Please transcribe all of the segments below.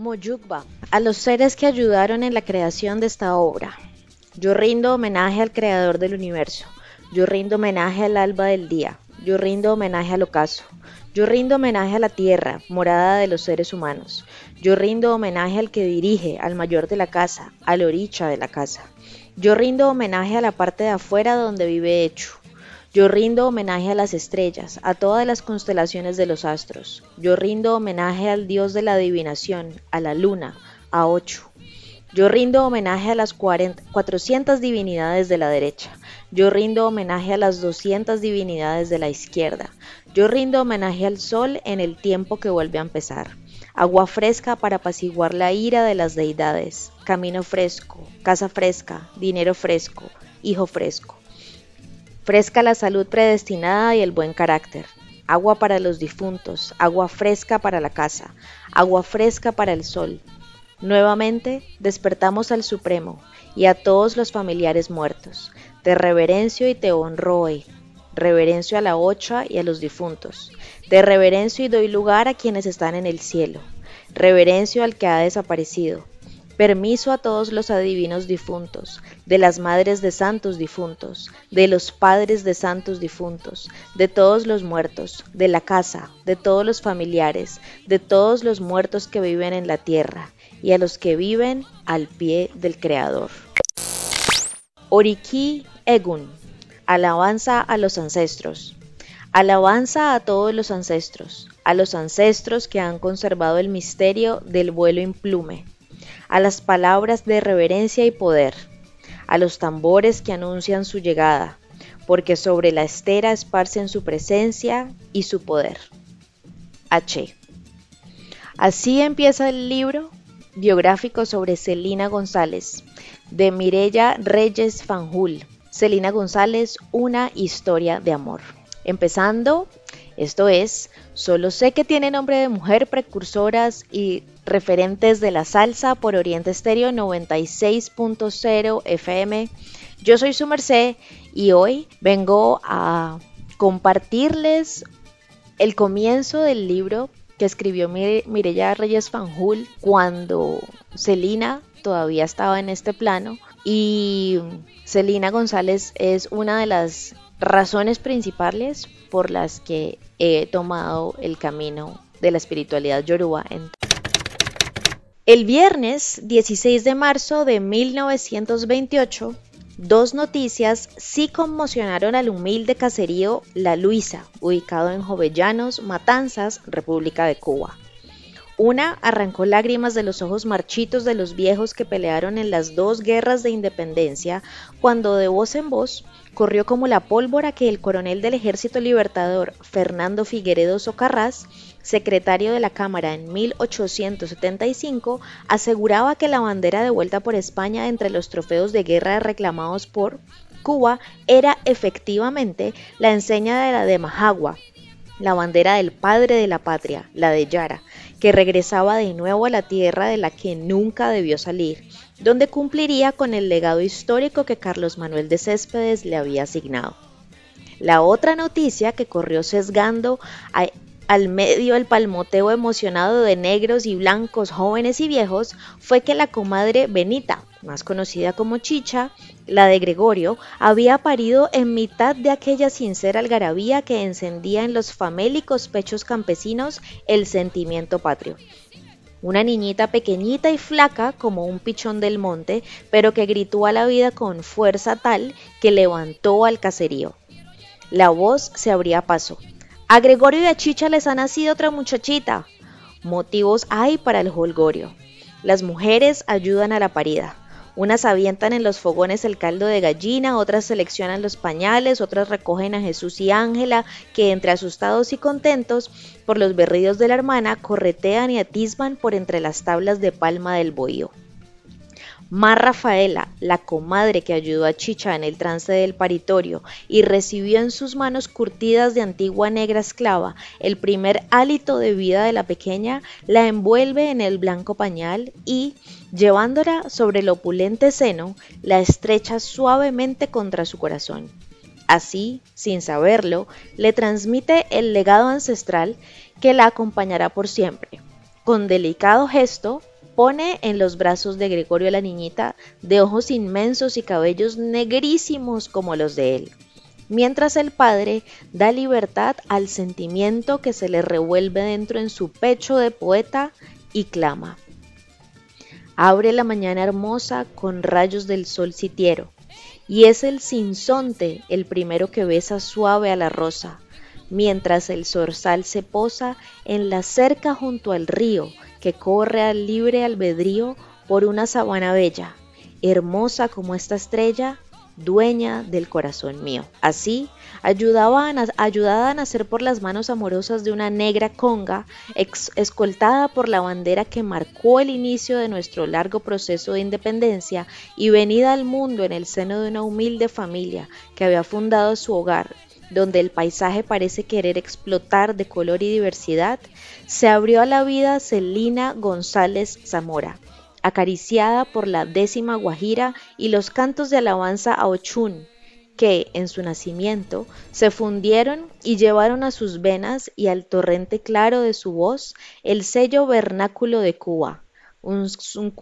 Moyugba, a los seres que ayudaron en la creación de esta obra. Yo rindo homenaje al creador del universo. Yo rindo homenaje al alba del día. Yo rindo homenaje al ocaso. Yo rindo homenaje a la tierra, morada de los seres humanos. Yo rindo homenaje al que dirige, al mayor de la casa, al oricha de la casa. Yo rindo homenaje a la parte de afuera donde vive hecho. Yo rindo homenaje a las estrellas, a todas las constelaciones de los astros. Yo rindo homenaje al dios de la adivinación, a la luna, a Ocho. Yo rindo homenaje a las 400 divinidades de la derecha. Yo rindo homenaje a las 200 divinidades de la izquierda. Yo rindo homenaje al sol en el tiempo que vuelve a empezar. Agua fresca para apaciguar la ira de las deidades. Camino fresco, casa fresca, dinero fresco, hijo fresco. Fresca la salud predestinada y el buen carácter. Agua para los difuntos, agua fresca para la casa, agua fresca para el sol, Nuevamente despertamos al Supremo y a todos los familiares muertos. Te reverencio y te honro hoy. Reverencio a la ocha y a los difuntos. Te reverencio y doy lugar a quienes están en el cielo. Reverencio al que ha desaparecido. Permiso a todos los adivinos difuntos, de las madres de santos difuntos, de los padres de santos difuntos, de todos los muertos, de la casa, de todos los familiares, de todos los muertos que viven en la tierra, y a los que viven al pie del Creador. Oriki Egun, alabanza a los ancestros. Alabanza a todos los ancestros, a los ancestros que han conservado el misterio del vuelo implume, a las palabras de reverencia y poder, a los tambores que anuncian su llegada, porque sobre la estera esparcen su presencia y su poder. H. Así empieza el libro biográfico sobre Celina González, de Mirella Reyes Fanjul. Celina González, una historia de amor. Empezando, esto es, solo sé que tiene nombre de mujer, precursoras y referentes de la salsa por Oriente Estéreo 96.0 FM. Yo soy su merced y hoy vengo a compartirles el comienzo del libro que escribió Mirella Reyes Fanjul cuando Celina todavía estaba en este plano y Celina González es una de las razones principales por las que he tomado el camino de la espiritualidad yoruba. El viernes 16 de marzo de 1928 Dos noticias sí conmocionaron al humilde caserío La Luisa, ubicado en Jovellanos, Matanzas, República de Cuba. Una arrancó lágrimas de los ojos marchitos de los viejos que pelearon en las dos guerras de independencia, cuando de voz en voz corrió como la pólvora que el coronel del Ejército Libertador, Fernando Figueredo Socarrás, secretario de la Cámara en 1875, aseguraba que la bandera devuelta por España entre los trofeos de guerra reclamados por Cuba era efectivamente la enseña de la de Majagua, la bandera del padre de la patria, la de Yara, que regresaba de nuevo a la tierra de la que nunca debió salir, donde cumpliría con el legado histórico que Carlos Manuel de Céspedes le había asignado. La otra noticia que corrió sesgando al medio el palmoteo emocionado de negros y blancos, jóvenes y viejos, fue que la comadre Benita, más conocida como Chicha, la de Gregorio, había parido en mitad de aquella sincera algarabía que encendía en los famélicos pechos campesinos el sentimiento patrio. Una niñita pequeñita y flaca como un pichón del monte, pero que gritó a la vida con fuerza tal que levantó al caserío. La voz se abría paso, a Gregorio y a Chicha les ha nacido otra muchachita. Motivos hay para el holgorio. Las mujeres ayudan a la parida. Unas avientan en los fogones el caldo de gallina, otras seleccionan los pañales, otras recogen a Jesús y Ángela, que entre asustados y contentos por los berridos de la hermana, corretean y atisban por entre las tablas de palma del bohío. Más Rafaela, la comadre que ayudó a Chicha en el trance del paritorio y recibió en sus manos curtidas de antigua negra esclava el primer hálito de vida de la pequeña, la envuelve en el blanco pañal y, llevándola sobre el opulente seno, la estrecha suavemente contra su corazón. Así, sin saberlo, le transmite el legado ancestral que la acompañará por siempre. Con delicado gesto, pone en los brazos de Gregorio la niñita, de ojos inmensos y cabellos negrísimos como los de él, mientras el padre da libertad al sentimiento que se le revuelve dentro en su pecho de poeta y clama. Abre la mañana hermosa con rayos del sol sitiero, y es el sinsonte el primero que besa suave a la rosa, mientras el zorzal se posa en la cerca junto al río que corre al libre albedrío por una sabana bella, hermosa como esta estrella, dueña del corazón mío. Así, ayudada a nacer por las manos amorosas de una negra conga, escoltada por la bandera que marcó el inicio de nuestro largo proceso de independencia y venida al mundo en el seno de una humilde familia que había fundado su hogar donde el paisaje parece querer explotar de color y diversidad, se abrió a la vida Celina González Zamora, acariciada por la décima Guajira y los cantos de alabanza a Ochun, que en su nacimiento se fundieron y llevaron a sus venas y al torrente claro de su voz el sello vernáculo de Cuba, un,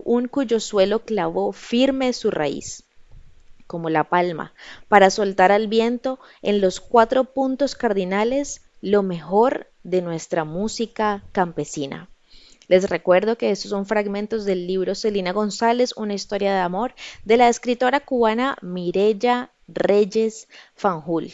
un cuyo suelo clavó firme su raíz como la palma, para soltar al viento en los cuatro puntos cardinales lo mejor de nuestra música campesina. Les recuerdo que estos son fragmentos del libro Celina González, una historia de amor, de la escritora cubana Mirella Reyes Fanjul.